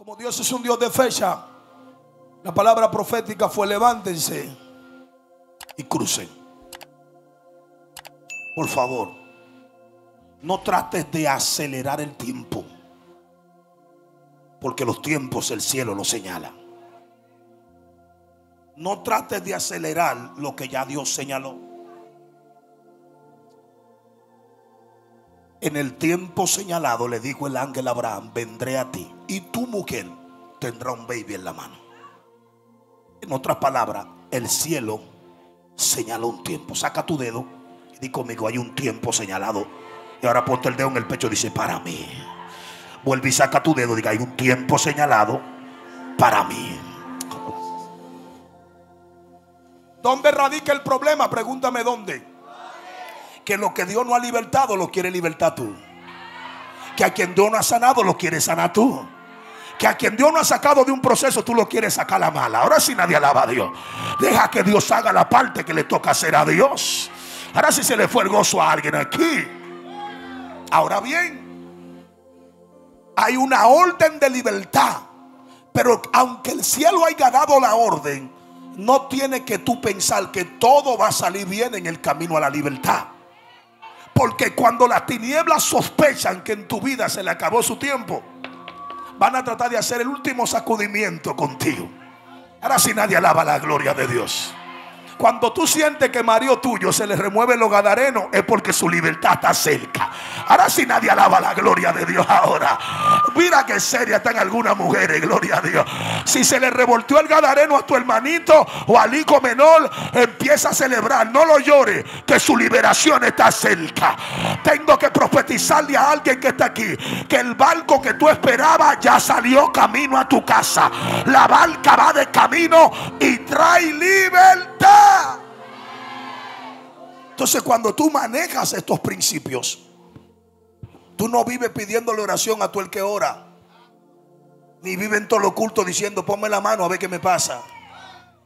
Como Dios es un Dios de fecha, la palabra profética fue levántense y crucen. Por favor, no trates de acelerar el tiempo, porque los tiempos el cielo lo señala. No trates de acelerar lo que ya Dios señaló. En el tiempo señalado le dijo el ángel Abraham, vendré a ti y tu mujer tendrá un baby en la mano. En otras palabras, el cielo señaló un tiempo. Saca tu dedo y di conmigo, hay un tiempo señalado. Y ahora ponte el dedo en el pecho y dice, para mí. Vuelve y saca tu dedo, diga, hay un tiempo señalado para mí. ¿Dónde radica el problema? Pregúntame dónde. Que lo que Dios no ha libertado lo quiere libertar tú. Que a quien Dios no ha sanado lo quiere sanar tú. Que a quien Dios no ha sacado de un proceso tú lo quieres sacar la mala. Ahora sí nadie alaba a Dios. Deja que Dios haga la parte que le toca hacer a Dios. Ahora sí se le fue el gozo a alguien aquí. Ahora bien, hay una orden de libertad. Pero aunque el cielo haya dado la orden, no tiene que tú pensar que todo va a salir bien en el camino a la libertad. Porque cuando las tinieblas sospechan que en tu vida se le acabó su tiempo, van a tratar de hacer el último sacudimiento contigo. Ahora si nadie alaba la gloria de Dios. Cuando tú sientes que marido tuyo se le remueve los gadarenos, es porque su libertad está cerca. Ahora si nadie alaba la gloria de Dios ahora. Mira que seria están algunas mujeres, gloria a Dios. Si se le revolteó el gadareno a tu hermanito o al hijo menor, empieza a celebrar. No lo llores, que su liberación está cerca. Tengo que profetizarle a alguien que está aquí que el barco que tú esperabas ya salió camino a tu casa. La barca va de camino y trae libertad. Entonces cuando tú manejas estos principios, tú no vives pidiéndole oración a todo el que ora. Ni vive en todo lo oculto diciendo, ponme la mano a ver qué me pasa.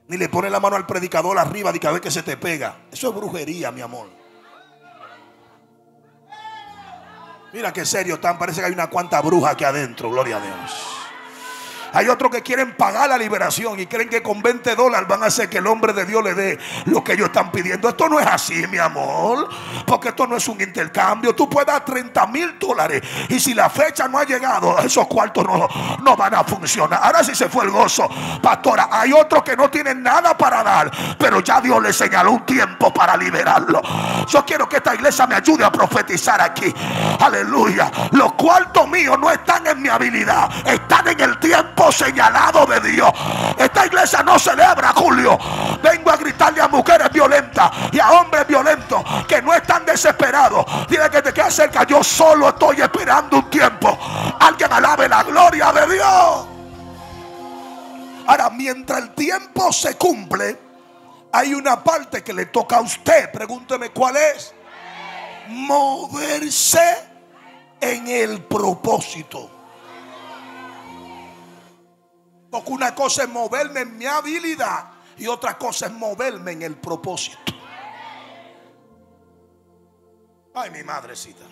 Ni le pone la mano al predicador arriba de que a ver qué se te pega. Eso es brujería, mi amor. Mira qué serio tan. Parece que hay una cuanta bruja aquí adentro. Gloria a Dios. Hay otros que quieren pagar la liberación y creen que con 20 dólares van a hacer que el hombre de Dios le dé lo que ellos están pidiendo. Esto no es así, mi amor. Porque esto no es un intercambio. Tú puedes dar 30 mil dólares y si la fecha no ha llegado, esos cuartos no, no van a funcionar. Ahora sí se fue el gozo. Pastora, hay otros que no tienen nada para dar, pero ya Dios le señaló un tiempo para liberarlo. Yo quiero que esta iglesia me ayude a profetizar aquí. Aleluya. Los cuartos míos no están en mi habilidad, están en el tiempo señalado de Dios. Esta iglesia no celebra Julio. Vengo a gritarle a mujeres violentas y a hombres violentos que no están desesperados. Dile que te queda cerca. Yo solo estoy esperando un tiempo. Alguien alabe la gloria de Dios. Ahora, mientras el tiempo se cumple, hay una parte que le toca a usted. Pregúnteme cuál es. Moverse en el propósito. Porque una cosa es moverme en mi habilidad y otra cosa es moverme en el propósito. Ay, mi madrecita.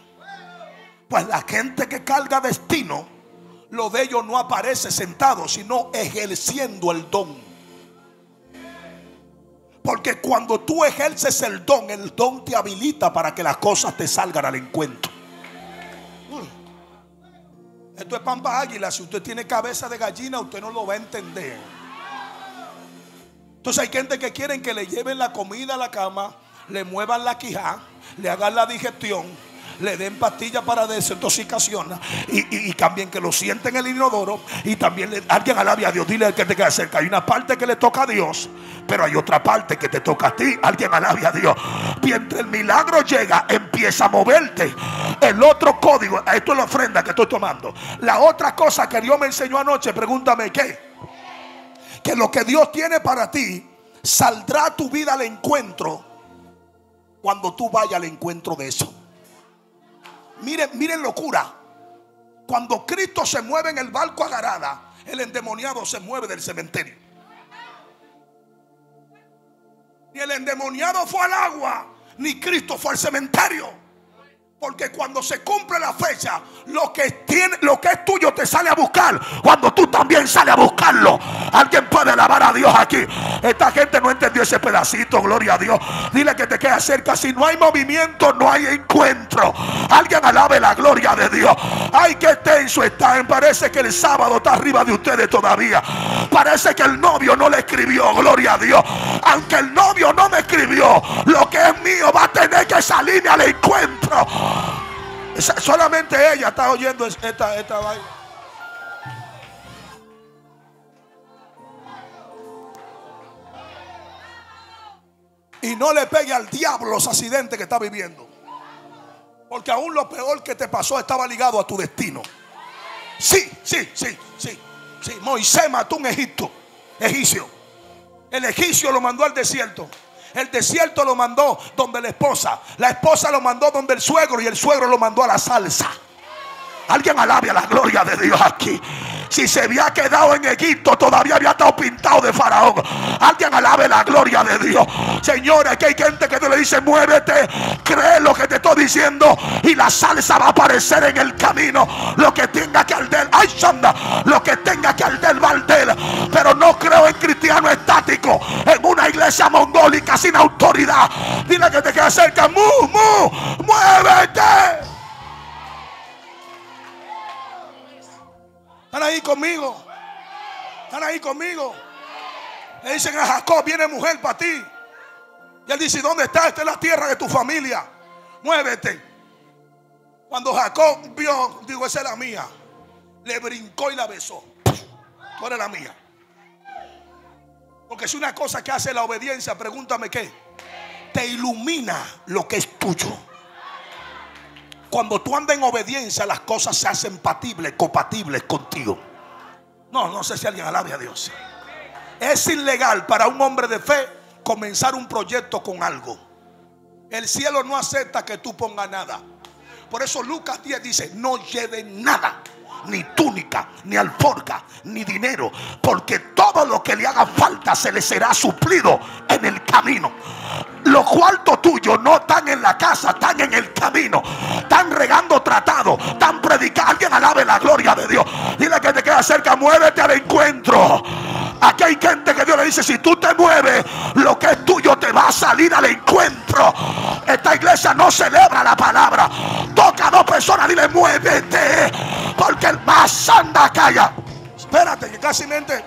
Pues la gente que carga destino, lo de ellos no aparece sentado, sino ejerciendo el don. Porque cuando tú ejerces el don, el don te habilita para que las cosas te salgan al encuentro. Esto es pampa águila. Si usted tiene cabeza de gallina, usted no lo va a entender. Entonces hay gente que quieren que le lleven la comida a la cama, le muevan la quijá, le hagan la digestión, le den pastillas para desintoxicación y, y, también que lo sienten en el inodoro y también le, alguien alabe a Dios. Dile que te queda cerca. Hay una parte que le toca a Dios, pero hay otra parte que te toca a ti. Alguien alabe a Dios. Mientras el milagro llega, empieza a moverte. El otro código, esto es la ofrenda que estoy tomando. La otra cosa que Dios me enseñó anoche, pregúntame qué que lo que Dios tiene para ti saldrá tu vida al encuentro cuando tú vayas al encuentro de eso. Miren, miren locura. Cuando Cristo se mueve en el barco agarrada, el endemoniado se mueve del cementerio. Ni el endemoniado fue al agua, ni Cristo fue al cementerio. Porque cuando se cumple la fecha, lo que, tiene, lo que es tuyo te sale a buscar. Cuando tú también sales a buscarlo. Alguien puede alabar a Dios aquí. Esta gente no entendió ese pedacito, gloria a Dios. Dile que te queda cerca. Si no hay movimiento, no hay encuentro. Alguien alabe la gloria de Dios. Ay, qué tenso está. Parece que el sábado está arriba de ustedes todavía. Parece que el novio no le escribió, gloria a Dios. Aunque el novio no me escribió, lo que es mío va a tener que salirme al encuentro. Solamente ella está oyendo esta, esta vaina. Y no le pegue al diablo los accidentes que está viviendo. Porque aún lo peor que te pasó estaba ligado a tu destino. Sí, sí, sí, sí. sí. Moisés mató un Egipto, egipcio. El egipcio lo mandó al desierto. El desierto lo mandó donde la esposa. La esposa lo mandó donde el suegro y el suegro lo mandó a la salsa. Alguien alabe la gloria de Dios aquí. Si se había quedado en Egipto, todavía había estado pintado de faraón. Alguien alabe la gloria de Dios. Señores, que hay gente que te le dice, muévete, cree lo que te estoy diciendo. Y la salsa va a aparecer en el camino. Lo que tenga que arder, ay, Shanda, lo que tenga que arder va a arder. Pero no creo en cristiano estático, en una iglesia mongólica sin autoridad. Dile que te queda cerca, mu, mu, muévete. Están ahí conmigo. Están ahí conmigo. Le dicen a Jacob, viene mujer para ti. Y él dice, ¿dónde está? Esta es la tierra de tu familia. Muévete. Cuando Jacob vio, digo, esa es la mía. Le brincó y la besó. Tú eres la mía. Porque es una cosa que hace la obediencia, pregúntame qué. Te ilumina lo que es tuyo. Cuando tú andas en obediencia, las cosas se hacen patibles, compatibles contigo. No, no sé si alguien alabe a Dios. Es ilegal para un hombre de fe comenzar un proyecto con algo. El cielo no acepta que tú pongas nada. Por eso Lucas 10 dice, no lleven nada ni túnica, ni alforca, ni dinero, porque todo lo que le haga falta se le será suplido en el camino. Los cuartos tuyos no están en la casa, están en el camino. Están regando tratados, están predicando. Alguien alabe la gloria de Dios. Dile que te queda cerca, muévete al encuentro. Aquí hay gente que Dios le dice, si tú te mueves, lo que es tuyo te va a salir al encuentro. Esta iglesia no celebra la palabra. Toca a dos personas, dile, muévete. Porque el más anda calla. Espérate, que casi mente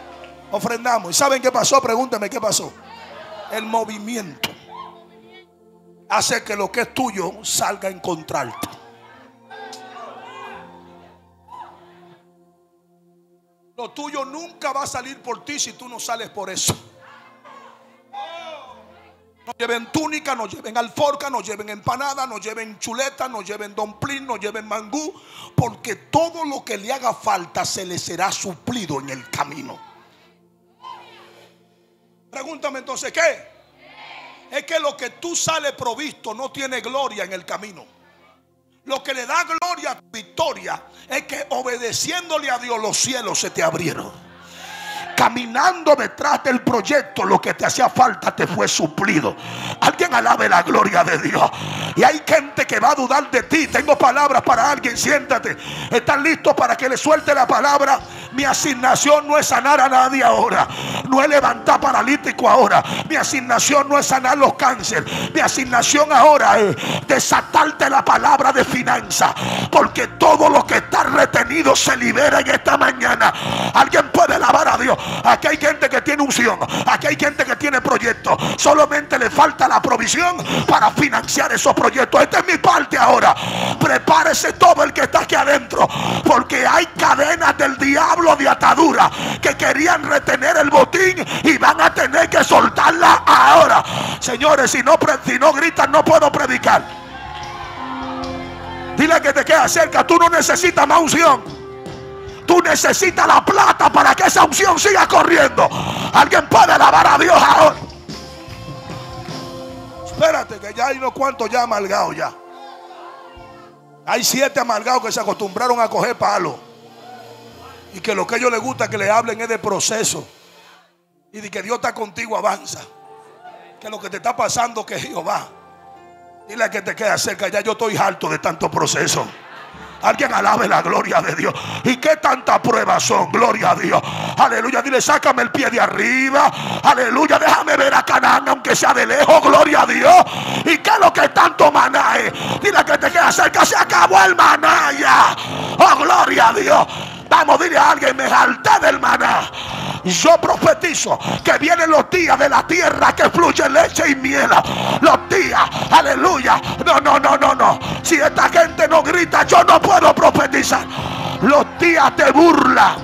ofrendamos. ¿Y saben qué pasó? Pregúnteme qué pasó. El movimiento hace que lo que es tuyo salga a encontrarte. Lo tuyo nunca va a salir por ti si tú no sales por eso. No lleven túnica, no lleven alforca, no lleven empanada, no lleven chuleta, no lleven domplín, no lleven mangú, porque todo lo que le haga falta se le será suplido en el camino. Pregúntame entonces, ¿qué? Es que lo que tú sales provisto no tiene gloria en el camino. Lo que le da gloria a tu victoria es que obedeciéndole a Dios los cielos se te abrieron caminando detrás del proyecto, lo que te hacía falta te fue suplido. Alguien alabe la gloria de Dios. Y hay gente que va a dudar de ti. Tengo palabras para alguien. Siéntate. ¿Están listos para que le suelte la palabra? Mi asignación no es sanar a nadie ahora. No es levantar paralítico ahora. Mi asignación no es sanar los cánceres. Mi asignación ahora es desatarte la palabra de finanza. Porque todo lo que está retenido se libera en esta mañana. Alguien puede alabar a Dios. Aquí hay gente que tiene unción. Aquí hay gente que tiene proyectos. Solamente le falta la provisión para financiar esos proyectos. Esta es mi parte ahora. Prepárese todo el que está aquí adentro. Porque hay cadenas del diablo de atadura que querían retener el botín y van a tener que soltarla ahora. Señores, si no, si no gritan, no puedo predicar. Dile que te queda cerca. Tú no necesitas más unción. Tú necesitas la plata para que esa unción siga corriendo. Alguien puede alabar a Dios ahora. Espérate, que ya hay unos cuantos ya amargados ya. Hay siete amargados que se acostumbraron a coger palo. Y que lo que a ellos les gusta que le hablen es de proceso. Y de que Dios está contigo, avanza. Que lo que te está pasando que Jehová. Dile que te queda cerca. Ya yo estoy harto de tanto proceso. Alguien alabe la gloria de Dios. ¿Y qué tanta prueba son? Gloria a Dios. Aleluya. Dile, sácame el pie de arriba. Aleluya. Déjame ver a Canaán, aunque sea de lejos. Gloria a Dios. ¿Y qué es lo que tanto maná Dile que te. Se acabó el maná ya. Oh, gloria a Dios. Vamos, dile a alguien, me jalté del maná. Yo profetizo que vienen los días de la tierra que fluye leche y miel. Los días, aleluya. No, no, no, no, no. Si esta gente no grita, yo no puedo profetizar. Los días de burla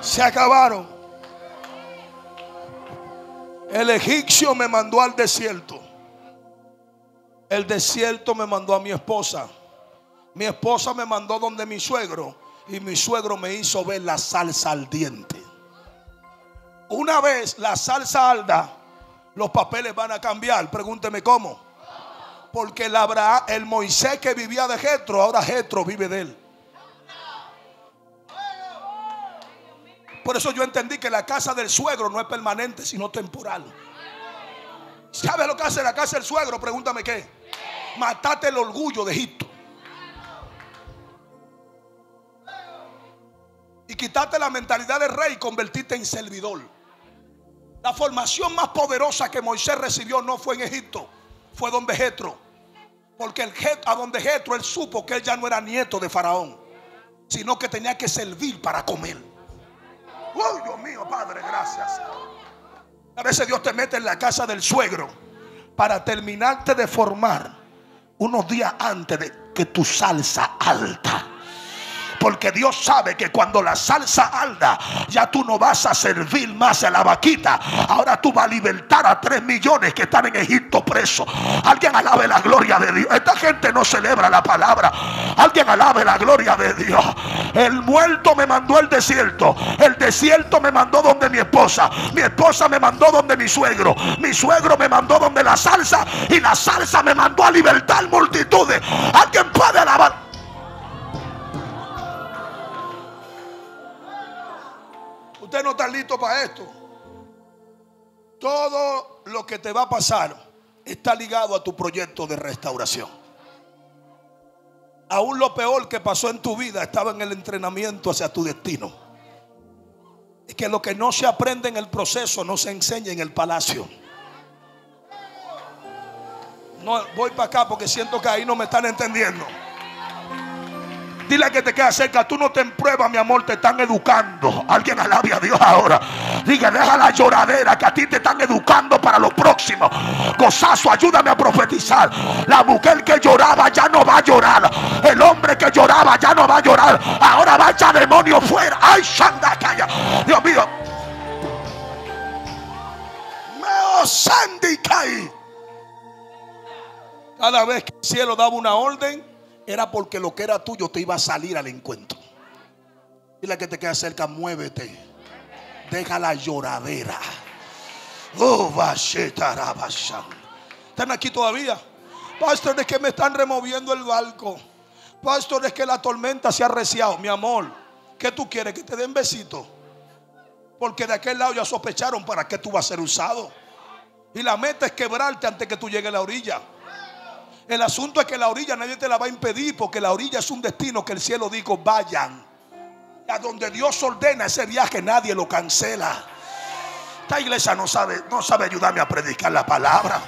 se acabaron. El egipcio me mandó al desierto. El desierto me mandó a mi esposa. Mi esposa me mandó donde mi suegro y mi suegro me hizo ver la salsa al diente. Una vez la salsa alda, los papeles van a cambiar. Pregúnteme cómo. Porque el, el Moisés que vivía de Jetro, ahora Jetro vive de él. Por eso yo entendí que la casa del suegro no es permanente, sino temporal. ¿Sabe lo que hace la casa del suegro? Pregúntame qué. Matate el orgullo de Egipto. y quitarte la mentalidad de rey y convertirte en servidor. La formación más poderosa que Moisés recibió no fue en Egipto, fue donde Jetro. Porque a donde Jetro él supo que él ya no era nieto de Faraón, sino que tenía que servir para comer. ¡Uy, Dios mío, Padre, gracias! A veces Dios te mete en la casa del suegro para terminarte de formar unos días antes de que tu salsa alta porque Dios sabe que cuando la salsa alda, ya tú no vas a servir más a la vaquita. Ahora tú vas a libertar a tres millones que están en Egipto presos. Alguien alabe la gloria de Dios. Esta gente no celebra la palabra. Alguien alabe la gloria de Dios. El muerto me mandó al desierto. El desierto me mandó donde mi esposa. Mi esposa me mandó donde mi suegro. Mi suegro me mandó donde la salsa. Y la salsa me mandó a libertar multitudes. Alguien puede alabar. Usted no está listo para esto. Todo lo que te va a pasar está ligado a tu proyecto de restauración. Aún lo peor que pasó en tu vida estaba en el entrenamiento hacia tu destino. Es que lo que no se aprende en el proceso no se enseña en el palacio. No, voy para acá porque siento que ahí no me están entendiendo. Dile que te queda cerca. Tú no te pruebas, mi amor. Te están educando. Alguien alabe a Dios ahora. Diga, deja la lloradera que a ti te están educando para lo próximo. Gozazo, ayúdame a profetizar. La mujer que lloraba ya no va a llorar. El hombre que lloraba ya no va a llorar. Ahora va a demonio fuera. Ay, Shanda, calla. Dios mío. Meo Sandy Cada vez que el cielo daba una orden, era porque lo que era tuyo te iba a salir al encuentro. Dile que te queda cerca, muévete. Deja la lloradera. Oh, ¿Están aquí todavía? Pastor, es que me están removiendo el barco. Pastor, es que la tormenta se ha reciado. Mi amor, ¿qué tú quieres? Que te den besito. Porque de aquel lado ya sospecharon para qué tú vas a ser usado. Y la meta es quebrarte antes que tú llegues a la orilla. El asunto es que la orilla nadie te la va a impedir porque la orilla es un destino que el cielo dijo, vayan. A donde Dios ordena ese viaje nadie lo cancela. Esta iglesia no sabe, no sabe ayudarme a predicar la palabra.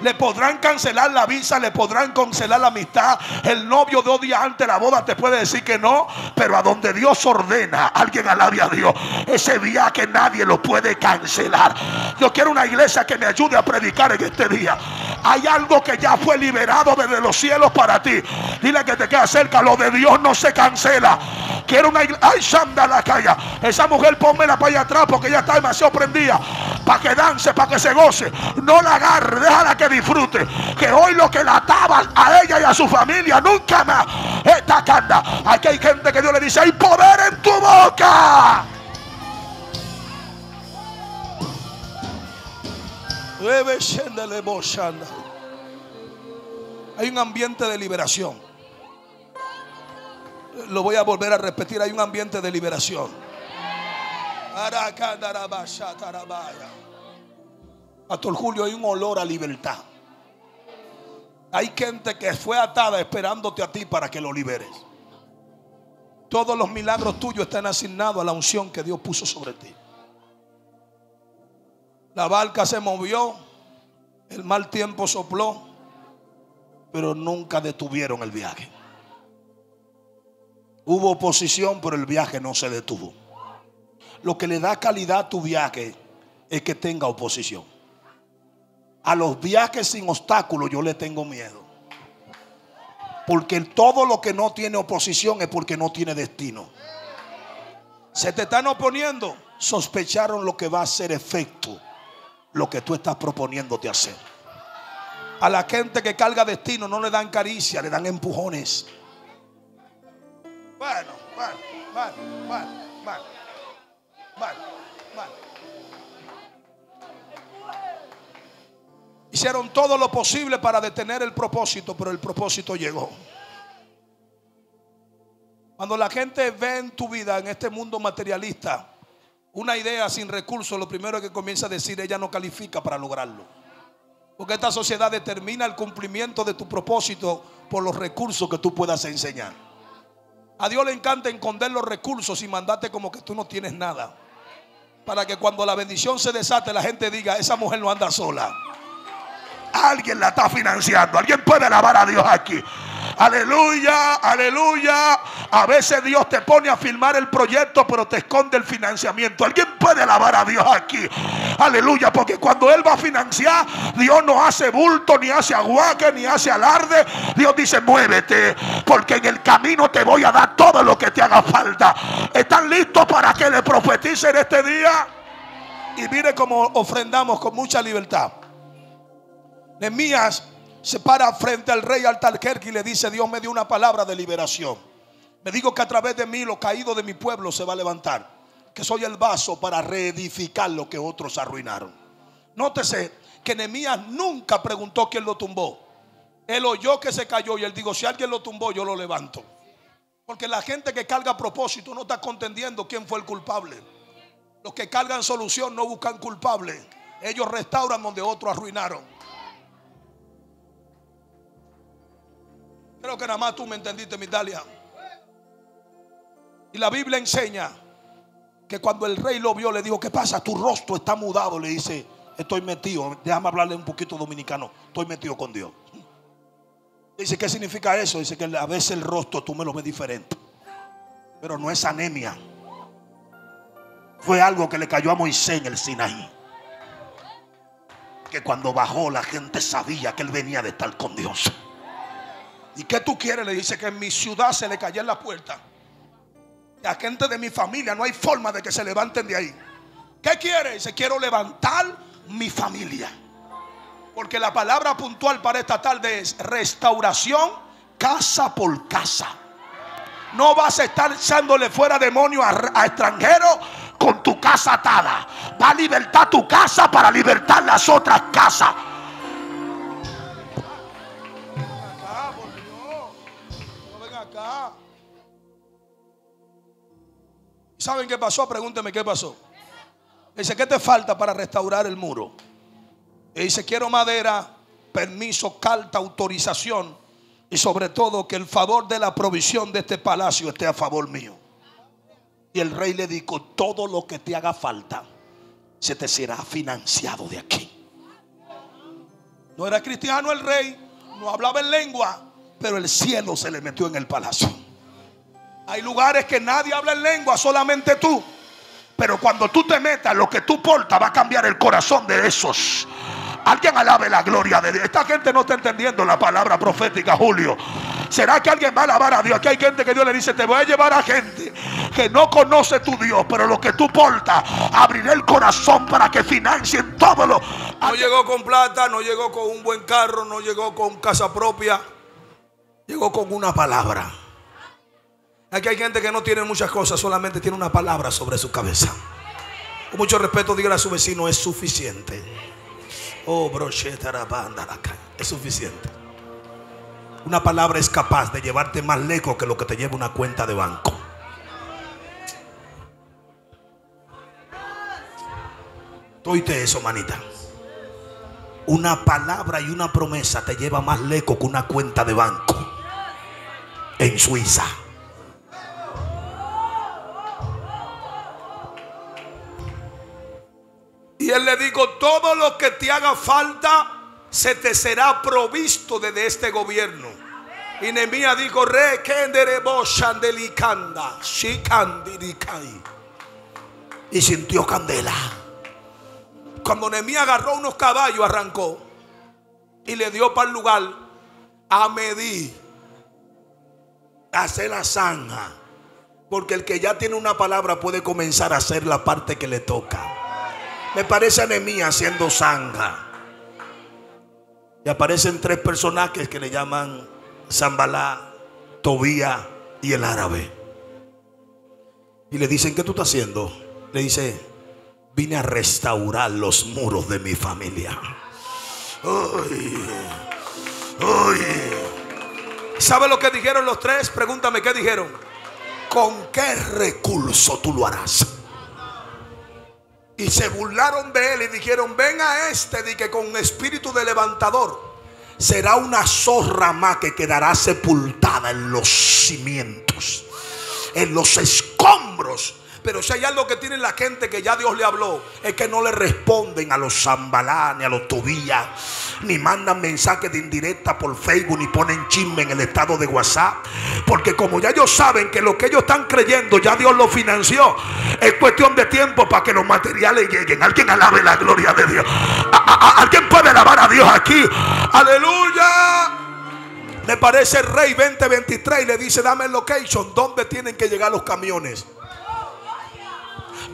Le podrán cancelar la visa, le podrán cancelar la amistad. El novio dos días antes de la boda te puede decir que no, pero a donde Dios ordena, alguien alabe a Dios. Ese viaje nadie lo puede cancelar. Yo quiero una iglesia que me ayude a predicar en este día. Hay algo que ya fue liberado desde los cielos para ti. Dile que te queda cerca. Lo de Dios no se cancela. Quiero una iglesia. Ay, Shanda la calla. Esa mujer pónmela para allá atrás porque ella está demasiado prendida. Para que dance, para que se goce. No la agarre, déjala que disfrute. Que hoy lo que la ataba a ella y a su familia nunca más está canda. Aquí hay gente que Dios le dice: hay poder en tu boca. Hay un ambiente de liberación. Lo voy a volver a repetir. Hay un ambiente de liberación. Pastor Julio, hay un olor a libertad. Hay gente que fue atada esperándote a ti para que lo liberes. Todos los milagros tuyos están asignados a la unción que Dios puso sobre ti. La barca se movió, el mal tiempo sopló, pero nunca detuvieron el viaje. Hubo oposición, pero el viaje no se detuvo. Lo que le da calidad a tu viaje es que tenga oposición. A los viajes sin obstáculos yo le tengo miedo. Porque todo lo que no tiene oposición es porque no tiene destino. Se te están oponiendo. Sospecharon lo que va a ser efecto. Lo que tú estás proponiéndote hacer. A la gente que carga destino no le dan caricia, le dan empujones. Bueno, bueno, bueno, bueno, bueno, bueno, bueno. Hicieron todo lo posible para detener el propósito, pero el propósito llegó. Cuando la gente ve en tu vida, en este mundo materialista, una idea sin recursos, lo primero que comienza a decir, ella no califica para lograrlo. Porque esta sociedad determina el cumplimiento de tu propósito por los recursos que tú puedas enseñar. A Dios le encanta esconder los recursos y mandarte como que tú no tienes nada. Para que cuando la bendición se desate, la gente diga, esa mujer no anda sola. Alguien la está financiando. Alguien puede alabar a Dios aquí. Aleluya, aleluya. A veces Dios te pone a filmar el proyecto, pero te esconde el financiamiento. Alguien puede alabar a Dios aquí. Aleluya, porque cuando Él va a financiar, Dios no hace bulto, ni hace aguaque, ni hace alarde. Dios dice, muévete, porque en el camino te voy a dar todo lo que te haga falta. ¿Están listos para que le profeticen este día? Y mire cómo ofrendamos con mucha libertad. Nemías se para frente al rey Altarquerque y le dice, Dios me dio una palabra de liberación. Me digo que a través de mí lo caído de mi pueblo se va a levantar. Que soy el vaso para reedificar lo que otros arruinaron. Nótese que Nemías nunca preguntó quién lo tumbó. Él oyó que se cayó y él dijo, si alguien lo tumbó, yo lo levanto. Porque la gente que carga a propósito no está contendiendo quién fue el culpable. Los que cargan solución no buscan culpable. Ellos restauran donde otros arruinaron. Creo que nada más tú me entendiste, mi Dalia. Y la Biblia enseña que cuando el rey lo vio, le dijo: ¿Qué pasa? Tu rostro está mudado. Le dice: Estoy metido. Déjame hablarle un poquito dominicano. Estoy metido con Dios. Dice: ¿Qué significa eso? Dice que a veces el rostro tú me lo ves diferente. Pero no es anemia. Fue algo que le cayó a Moisés en el Sinaí. Que cuando bajó, la gente sabía que él venía de estar con Dios. ¿Y qué tú quieres? Le dice que en mi ciudad se le cayó en la puerta. Y a gente de mi familia no hay forma de que se levanten de ahí. ¿Qué quiere? Dice, quiero levantar mi familia. Porque la palabra puntual para esta tarde es restauración casa por casa. No vas a estar echándole fuera demonio a, a extranjeros con tu casa atada. Va a libertar tu casa para libertar las otras casas. ¿Saben qué pasó? Pregúnteme qué pasó. Dice, ¿qué te falta para restaurar el muro? Y dice, quiero madera, permiso, carta, autorización y sobre todo que el favor de la provisión de este palacio esté a favor mío. Y el rey le dijo, todo lo que te haga falta se te será financiado de aquí. No era cristiano el rey, no hablaba en lengua, pero el cielo se le metió en el palacio. Hay lugares que nadie habla en lengua, solamente tú. Pero cuando tú te metas, lo que tú portas va a cambiar el corazón de esos. Alguien alabe la gloria de Dios. Esta gente no está entendiendo la palabra profética, Julio. ¿Será que alguien va a alabar a Dios? Aquí hay gente que Dios le dice, te voy a llevar a gente que no conoce tu Dios, pero lo que tú portas, abriré el corazón para que financien todo lo... No llegó con plata, no llegó con un buen carro, no llegó con casa propia. Llegó con una palabra. Aquí hay gente que no tiene muchas cosas, solamente tiene una palabra sobre su cabeza. Con mucho respeto, dígale a su vecino, es suficiente. Oh, es suficiente. Una palabra es capaz de llevarte más lejos que lo que te lleva una cuenta de banco. Oíste eso, manita. Una palabra y una promesa te lleva más lejos que una cuenta de banco en Suiza. Y él le dijo, todo lo que te haga falta se te será provisto desde este gobierno. Y Nehemías dijo, re. Y sintió candela. Cuando Nehemías agarró unos caballos, arrancó y le dio para el lugar a medir, a hacer la zanja. Porque el que ya tiene una palabra puede comenzar a hacer la parte que le toca. Me parece a haciendo zanja. Y aparecen tres personajes que le llaman Zambalá, Tobía y el árabe. Y le dicen, ¿qué tú estás haciendo? Le dice, vine a restaurar los muros de mi familia. Ay, ay. ¿Sabe lo que dijeron los tres? Pregúntame, ¿qué dijeron? ¿Con qué recurso tú lo harás? Y se burlaron de él y dijeron, ven a este, di que con espíritu de levantador será una zorra más que quedará sepultada en los cimientos, en los escombros. Pero si hay algo que tiene la gente que ya Dios le habló, es que no le responden a los zambalá ni a los tobías, ni mandan mensajes de indirecta por Facebook, ni ponen chisme en el estado de WhatsApp. Porque como ya ellos saben que lo que ellos están creyendo ya Dios lo financió, es cuestión de tiempo para que los materiales lleguen. Alguien alabe la gloria de Dios. Alguien puede alabar a Dios aquí. Aleluya. Me parece el rey 2023 y le dice, dame el location, ¿dónde tienen que llegar los camiones?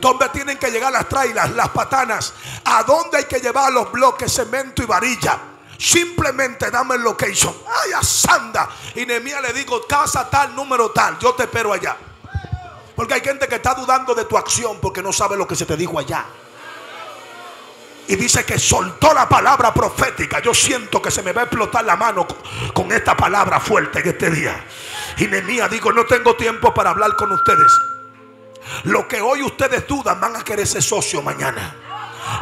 ¿Dónde tienen que llegar las trailas, las patanas? ¿A dónde hay que llevar los bloques, cemento y varilla? Simplemente dame el location. Ay, asanda. Y Nehemías le digo, casa tal, número tal. Yo te espero allá. Porque hay gente que está dudando de tu acción porque no sabe lo que se te dijo allá. Y dice que soltó la palabra profética. Yo siento que se me va a explotar la mano con, esta palabra fuerte en este día. Y Nehemías digo, no tengo tiempo para hablar con ustedes. Lo que hoy ustedes dudan van a querer ser socio mañana.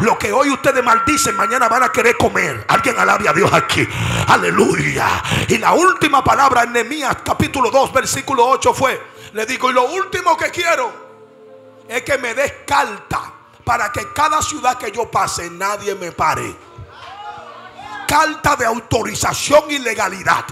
Lo que hoy ustedes maldicen, mañana van a querer comer. Alguien alabe a Dios aquí. Aleluya. Y la última palabra en Nehemías capítulo 2, versículo 8 fue, le digo, y lo último que quiero es que me des carta para que cada ciudad que yo pase nadie me pare. Carta de autorización y legalidad.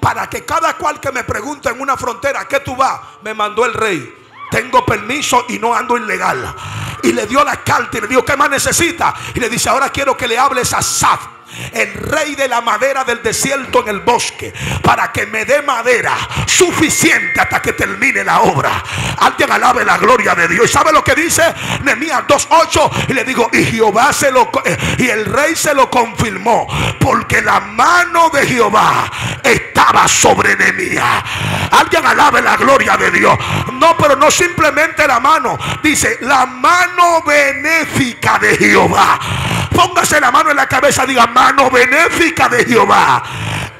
Para que cada cual que me pregunte en una frontera, ¿qué tú vas? Me mandó el rey. Tengo permiso y no ando ilegal. Y le dio la carta y le dijo, ¿qué más necesita? Y le dice, ahora quiero que le hables a Saf el rey de la madera del desierto en el bosque, para que me dé madera suficiente hasta que termine la obra. Alguien alabe la gloria de Dios. ¿Y sabe lo que dice Nehemías 2:8? Y le digo, y Jehová se lo eh, y el rey se lo confirmó, porque la mano de Jehová estaba sobre Nehemías. Alguien alabe la gloria de Dios. No, pero no simplemente la mano, dice la mano benéfica de Jehová. Póngase la mano en la cabeza, diga mano benéfica de Jehová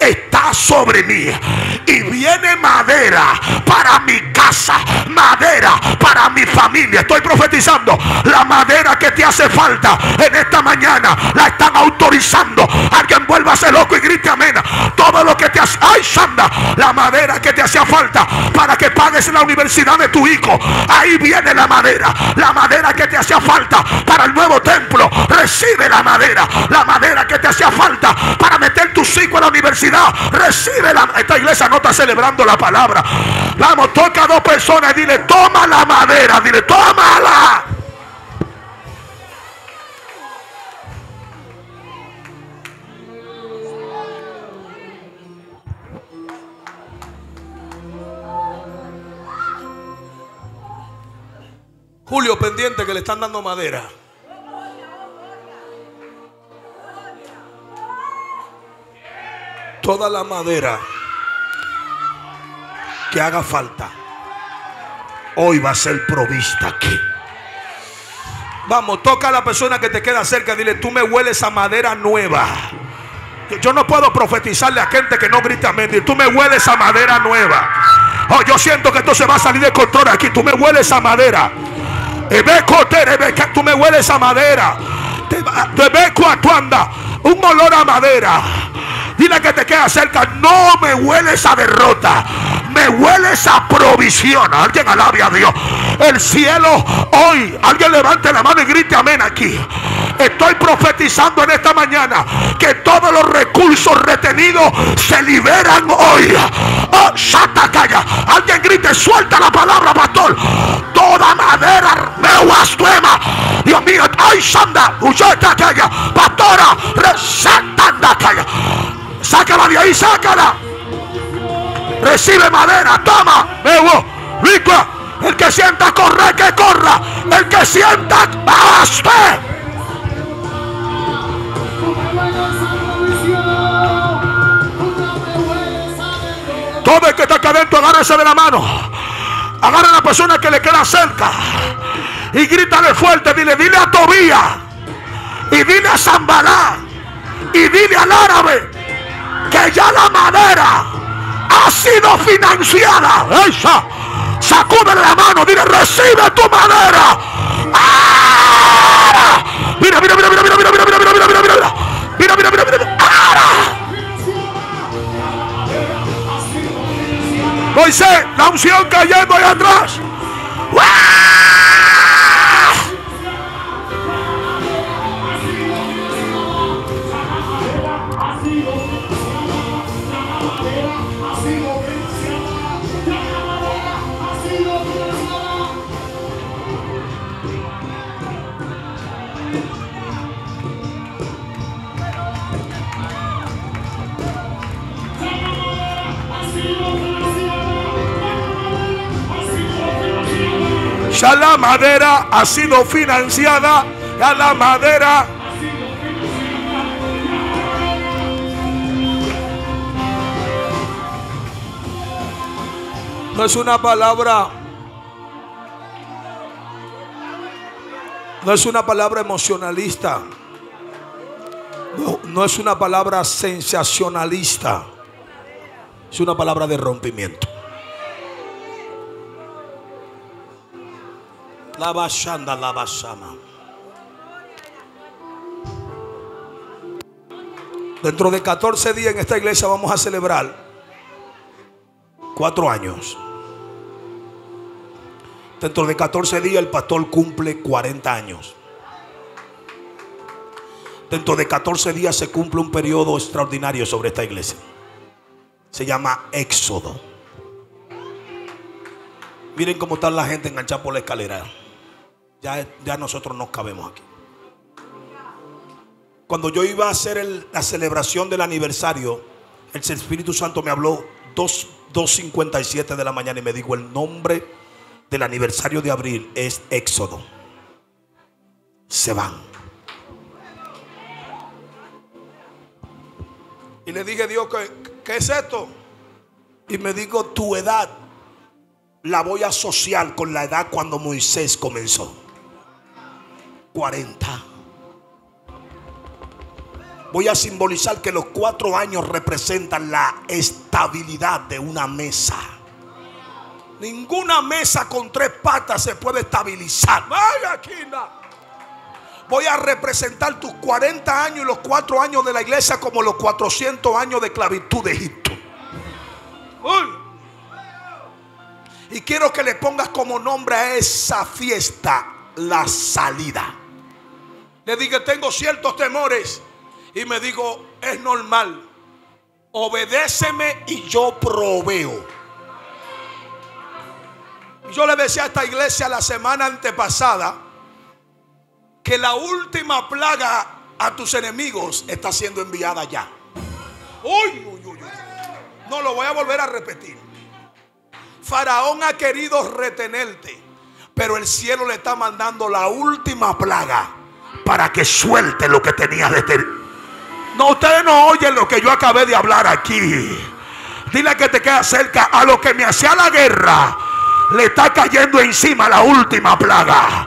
está sobre mí. Y viene madera para mi casa, madera para mi familia. Estoy profetizando. La madera que te hace falta en esta mañana la están autorizando. Alguien vuelva a ser loco y grite amén. Todo lo que te hace, ay, Sanda, la madera que te hacía falta para que pagues la universidad de tu hijo. Ahí viene la madera. La madera que te hacía falta para el nuevo templo. Recibe la madera. La madera que te hacía falta para meter tus hijos a la universidad Recibe la. Esta iglesia no está celebrando la palabra. Vamos, toca a dos personas y dile, toma la madera. Dile, tómala. Julio pendiente que le están dando madera. Toda la madera que haga falta, hoy va a ser provista aquí. Vamos, toca a la persona que te queda cerca, dile, tú me hueles a madera nueva. Yo no puedo profetizarle a gente que no grita amén. Tú me hueles a madera nueva. Oh, yo siento que esto se va a salir de control aquí. Tú me hueles a madera. Tú me hueles a madera. Te ve tu anda un olor a madera. Dile que te queda cerca. No me hueles a derrota. Me hueles a provisión. Alguien alabe a Dios. El cielo hoy. Alguien levante la mano y grite amén aquí. Estoy profetizando en esta mañana que todos los recursos retenidos se liberan hoy. Oh, calla. Alguien grite, suelta la palabra, pastor. Toda madera me Dios mío, ay, sanda, pastora, resatanda calla. Sácala de ahí, sácala. Recibe madera, toma, bebo, rico. El que sienta correr, que corra. El que sienta, basta. Todo el que está acá adentro, agárrese de la mano. Agarra a la persona que le queda cerca. Y grítale fuerte, dile, dile a Tobía. Y dile a Zambalá. Y dile al árabe que ya la madera ha sido financiada. Esa. Sacúdele la mano, dile, recibe tu madera. Mira, mira, mira, mira, mira, mira, mira, mira, mira, mira, mira, mira, mira, mira, mira, mira, Moisés, la unción cayendo ahí atrás. Ha sido financiada. Ya la madera. No es una palabra. No es una palabra emocionalista. No, no es una palabra sensacionalista. Es una palabra de rompimiento. La bashanda la. Dentro de 14 días en esta iglesia vamos a celebrar cuatro años. Dentro de 14 días el pastor cumple 40 años. Dentro de 14 días se cumple un periodo extraordinario sobre esta iglesia. Se llama Éxodo. Miren cómo está la gente enganchada por la escalera ya, nosotros nos cabemos aquí. Cuando yo iba a hacer la celebración del aniversario, el Espíritu Santo me habló 2.57 de la mañana y me dijo, el nombre del aniversario de abril es Éxodo. Se van. Y le dije, Dios, ¿qué, ¿qué, es esto? Y me dijo, tu edad la voy a asociar con la edad cuando Moisés comenzó. 40. Voy a simbolizar que los cuatro años representan la estabilidad de una mesa. Ninguna mesa con tres patas se puede estabilizar. Voy a representar tus 40 años y los cuatro años de la iglesia como los 400 años de esclavitud de Egipto. Y quiero que le pongas como nombre a esa fiesta la salida. Le dije, tengo ciertos temores. Y me digo, es normal. Obedéceme y yo proveo. Yo le decía a esta iglesia la semana antepasada que la última plaga a tus enemigos está siendo enviada ya. Uy, uy, uy. No lo voy a volver a repetir. Faraón ha querido retenerte, pero el cielo le está mandando la última plaga para que suelte lo que tenía de tener. No, ustedes no oyen lo que yo acabé de hablar aquí. Dile que te queda cerca. A lo que me hacía la guerra, le está cayendo encima la última plaga.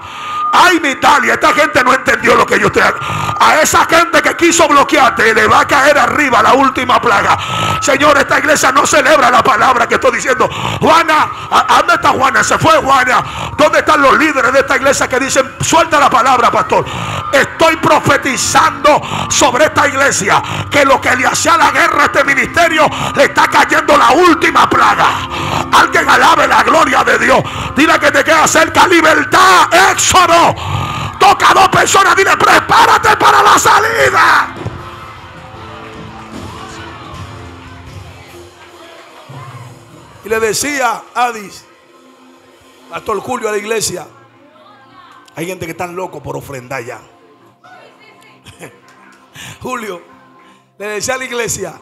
Ay, mi Italia, esta gente no entendió lo que yo te A esa gente que quiso bloquearte, le va a caer arriba la última plaga. Señor, esta iglesia no celebra la palabra que estoy diciendo. Juana, ¿dónde está Juana? Se fue Juana. ¿Dónde están los líderes de esta iglesia que dicen, suelta la palabra, pastor? Estoy profetizando sobre esta iglesia que lo que le hacía la guerra a este ministerio le está cayendo la última plaga. Alguien alabe la gloria de Dios. Dile que te queda cerca libertad, éxodo. Toca a dos personas, dile, prepárate para la salida. Y le decía Adis, Pastor Julio a la iglesia, hay gente que están loco por ofrendar ya. Julio le decía a la iglesia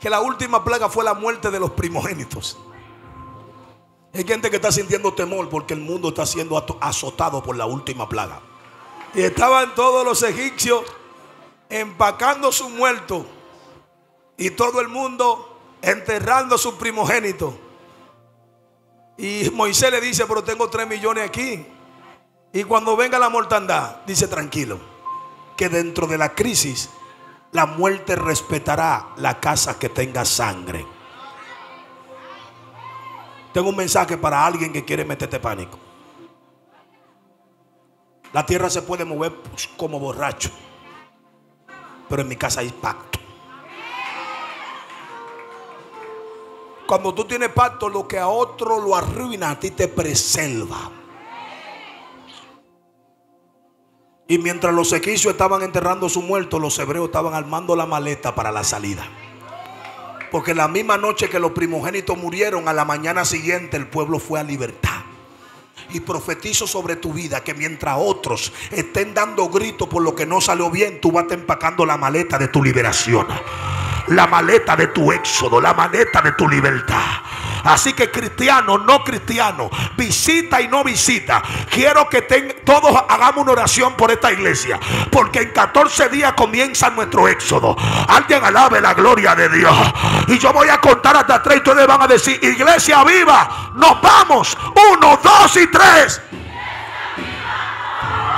que la última plaga fue la muerte de los primogénitos. Hay gente que está sintiendo temor porque el mundo está siendo azotado por la última plaga. Y estaban todos los egipcios empacando su muerto y todo el mundo enterrando a su primogénito. Y Moisés le dice, pero tengo tres millones aquí. Y cuando venga la mortandad, dice tranquilo, que dentro de la crisis la muerte respetará la casa que tenga sangre. Tengo un mensaje para alguien que quiere meterte pánico. La tierra se puede mover pues, como borracho, pero en mi casa hay pacto. Cuando tú tienes pacto, lo que a otro lo arruina, a ti te preserva. Y mientras los egipcios estaban enterrando su muerto, los hebreos estaban armando la maleta para la salida. Porque la misma noche que los primogénitos murieron, a la mañana siguiente el pueblo fue a libertad. Y profetizo sobre tu vida que mientras otros estén dando gritos por lo que no salió bien, tú vas empacando la maleta de tu liberación. La maleta de tu éxodo, la maleta de tu libertad. Así que cristiano, no cristiano, visita y no visita. Quiero que todos hagamos una oración por esta iglesia. Porque en 14 días comienza nuestro éxodo. Alguien alabe la gloria de Dios. Y yo voy a contar hasta tres y ustedes van a decir, iglesia viva, nos vamos. Uno, dos y tres.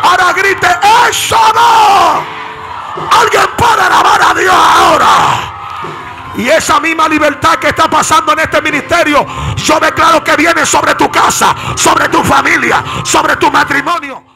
Ahora grite, éxodo. Alguien puede alabar a Dios ahora. Y esa misma libertad que está pasando en este ministerio, yo declaro que viene sobre tu casa, sobre tu familia, sobre tu matrimonio.